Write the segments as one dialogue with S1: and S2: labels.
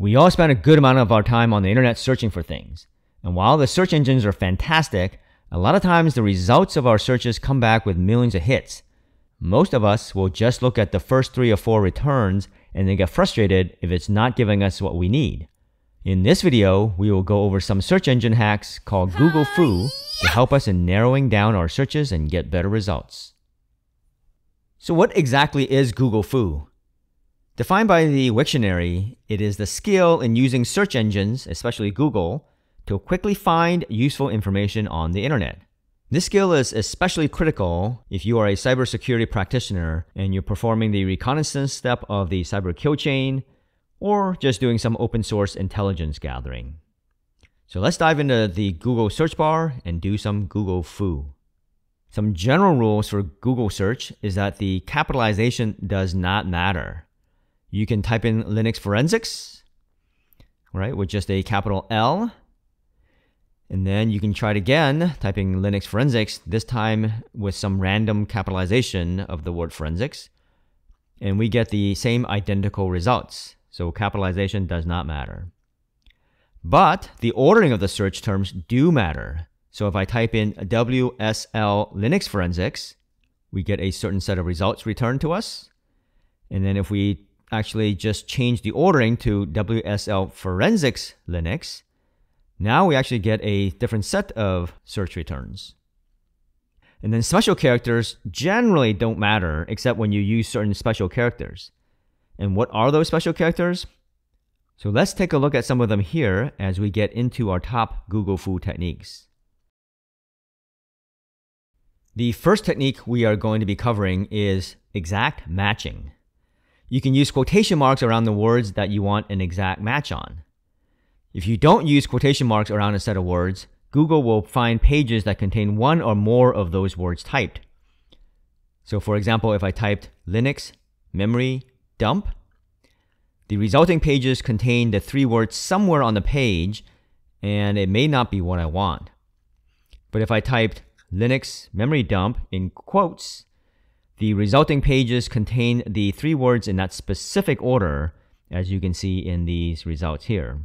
S1: We all spend a good amount of our time on the internet searching for things. And while the search engines are fantastic, a lot of times the results of our searches come back with millions of hits. Most of us will just look at the first three or four returns and then get frustrated if it's not giving us what we need. In this video, we will go over some search engine hacks called Google Fu to help us in narrowing down our searches and get better results. So what exactly is Google Fu? Defined by the Wiktionary, it is the skill in using search engines, especially Google, to quickly find useful information on the internet. This skill is especially critical if you are a cybersecurity practitioner and you're performing the reconnaissance step of the cyber kill chain or just doing some open source intelligence gathering. So let's dive into the Google search bar and do some Google Fu. Some general rules for Google search is that the capitalization does not matter. You can type in Linux forensics, right, with just a capital L. And then you can try it again, typing Linux forensics, this time with some random capitalization of the word forensics. And we get the same identical results. So capitalization does not matter. But the ordering of the search terms do matter. So if I type in WSL Linux forensics, we get a certain set of results returned to us. And then if we actually just change the ordering to WSL Forensics Linux, now we actually get a different set of search returns. And then special characters generally don't matter except when you use certain special characters. And what are those special characters? So let's take a look at some of them here as we get into our top Google Fu techniques. The first technique we are going to be covering is exact matching. You can use quotation marks around the words that you want an exact match on. If you don't use quotation marks around a set of words, Google will find pages that contain one or more of those words typed. So for example, if I typed Linux memory dump, the resulting pages contain the three words somewhere on the page, and it may not be what I want. But if I typed Linux memory dump in quotes, the resulting pages contain the three words in that specific order, as you can see in these results here.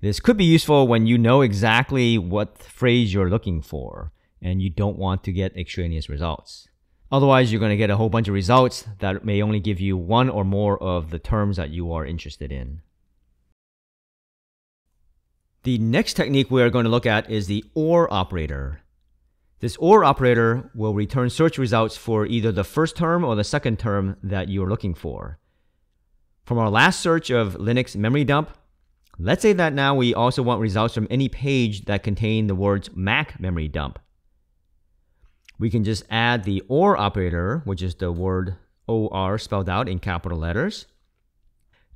S1: This could be useful when you know exactly what phrase you're looking for and you don't want to get extraneous results. Otherwise, you're going to get a whole bunch of results that may only give you one or more of the terms that you are interested in. The next technique we are going to look at is the OR operator. This OR operator will return search results for either the first term or the second term that you're looking for. From our last search of Linux memory dump, let's say that now we also want results from any page that contain the words Mac memory dump. We can just add the OR operator, which is the word OR spelled out in capital letters,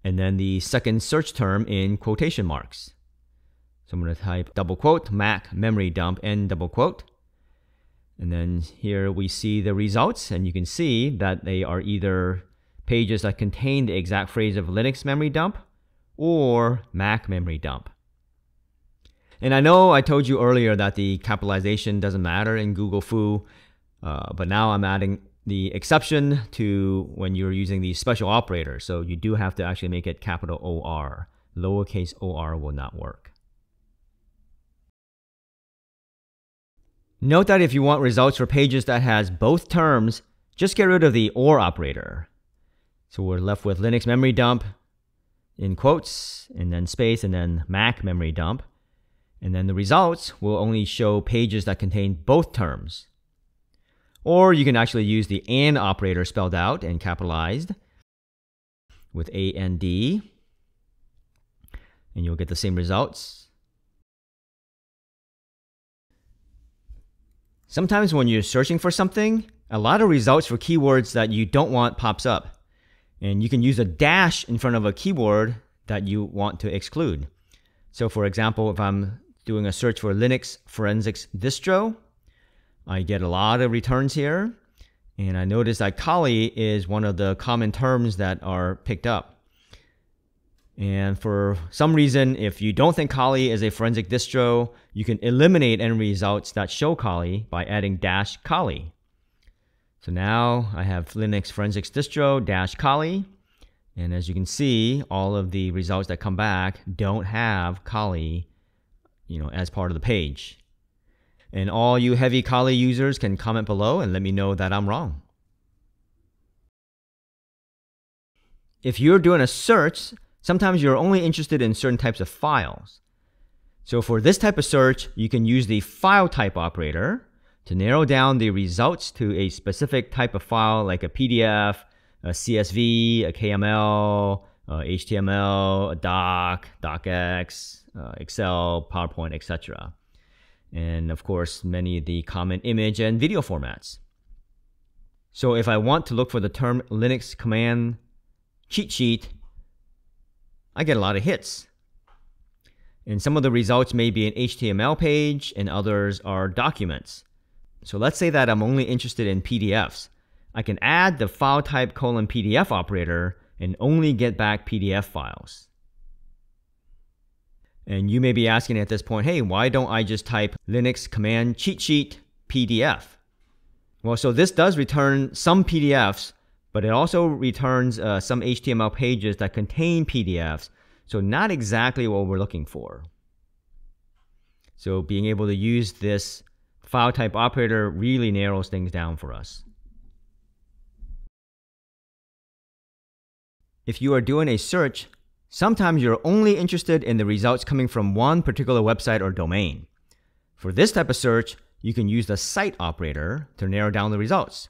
S1: and then the second search term in quotation marks. So I'm going to type double quote Mac memory dump and double quote. And then here we see the results, and you can see that they are either pages that contain the exact phrase of Linux memory dump or Mac memory dump. And I know I told you earlier that the capitalization doesn't matter in Google Fu, uh, but now I'm adding the exception to when you're using the special operator. So you do have to actually make it capital OR. Lowercase OR will not work. Note that if you want results for pages that has both terms, just get rid of the OR operator. So we're left with Linux memory dump in quotes, and then space, and then Mac memory dump. And then the results will only show pages that contain both terms. Or you can actually use the AND operator spelled out and capitalized with AND, and you'll get the same results. Sometimes when you're searching for something, a lot of results for keywords that you don't want pops up. And you can use a dash in front of a keyword that you want to exclude. So for example, if I'm doing a search for Linux forensics distro, I get a lot of returns here. And I notice that Kali is one of the common terms that are picked up. And for some reason, if you don't think Kali is a forensic distro, you can eliminate any results that show Kali by adding dash Kali. So now I have Linux forensics distro dash Kali, And as you can see, all of the results that come back don't have Kali, you know, as part of the page. And all you heavy Kali users can comment below and let me know that I'm wrong. If you're doing a search, sometimes you're only interested in certain types of files. So for this type of search, you can use the file type operator to narrow down the results to a specific type of file like a PDF, a CSV, a KML, a HTML, a doc, docx, uh, Excel, PowerPoint, etc. And of course, many of the common image and video formats. So if I want to look for the term Linux command cheat sheet, I get a lot of hits. And some of the results may be an HTML page and others are documents. So let's say that I'm only interested in PDFs. I can add the file type colon PDF operator and only get back PDF files. And you may be asking at this point, hey, why don't I just type Linux command cheat sheet PDF? Well, so this does return some PDFs, but it also returns uh, some HTML pages that contain PDFs. So not exactly what we're looking for. So being able to use this file type operator really narrows things down for us. If you are doing a search, sometimes you're only interested in the results coming from one particular website or domain. For this type of search, you can use the site operator to narrow down the results.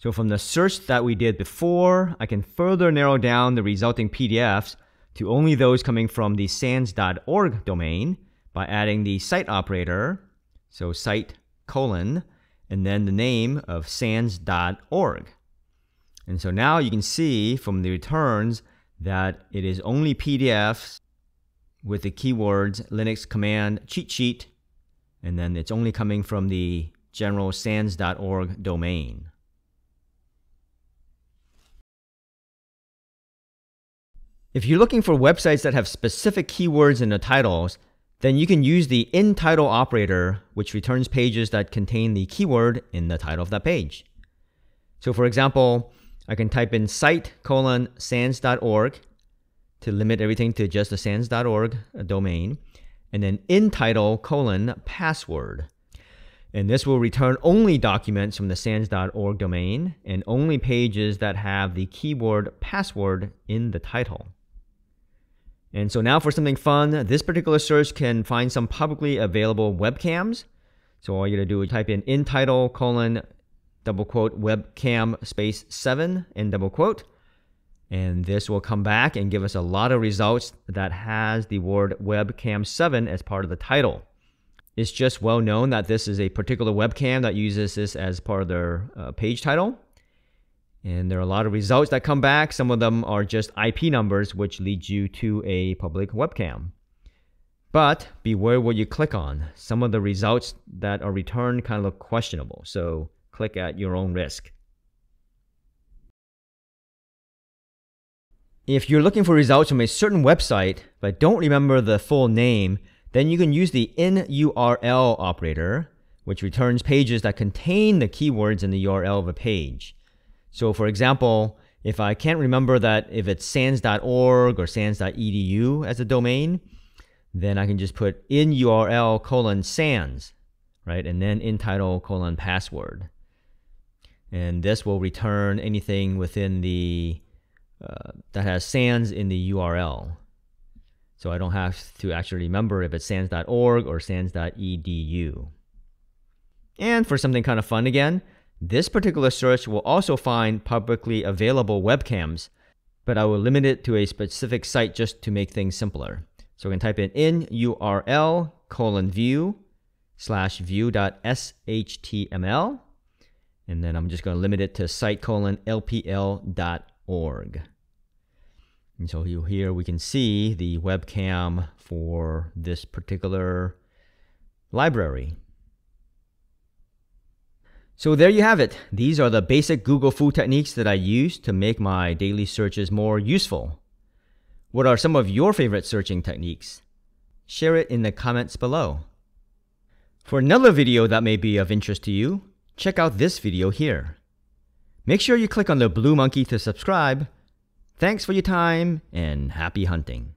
S1: So from the search that we did before, I can further narrow down the resulting PDFs to only those coming from the sans.org domain by adding the site operator, so site colon, and then the name of sans.org. And so now you can see from the returns that it is only PDFs with the keywords Linux command cheat sheet, and then it's only coming from the general sans.org domain. If you're looking for websites that have specific keywords in the titles, then you can use the in title operator, which returns pages that contain the keyword in the title of that page. So for example, I can type in site colon sans.org to limit everything to just the sans.org uh, domain, and then in title colon password. And this will return only documents from the sans.org domain and only pages that have the keyword password in the title. And so now for something fun, this particular search can find some publicly available webcams. So all you gotta do is type in in title colon double quote webcam space 7 and double quote. And this will come back and give us a lot of results that has the word webcam 7 as part of the title. It's just well known that this is a particular webcam that uses this as part of their uh, page title. And there are a lot of results that come back. Some of them are just IP numbers, which leads you to a public webcam. But beware what you click on. Some of the results that are returned kind of look questionable. So click at your own risk. If you're looking for results from a certain website but don't remember the full name, then you can use the in-URL operator, which returns pages that contain the keywords in the URL of a page. So for example, if I can't remember that if it's sans.org or sans.edu as a domain, then I can just put in URL colon sans, right? And then in title colon password and this will return anything within the uh, that has sans in the URL. So I don't have to actually remember if it's sans.org or sans.edu. And for something kind of fun again, this particular search will also find publicly available webcams, but I will limit it to a specific site just to make things simpler. So I can type in in URL colon view slash view.shtml and then I'm just going to limit it to site colon lpl.org. And so here we can see the webcam for this particular library. So there you have it. These are the basic Google Fu techniques that I use to make my daily searches more useful. What are some of your favorite searching techniques? Share it in the comments below. For another video that may be of interest to you, check out this video here. Make sure you click on the blue monkey to subscribe. Thanks for your time and happy hunting.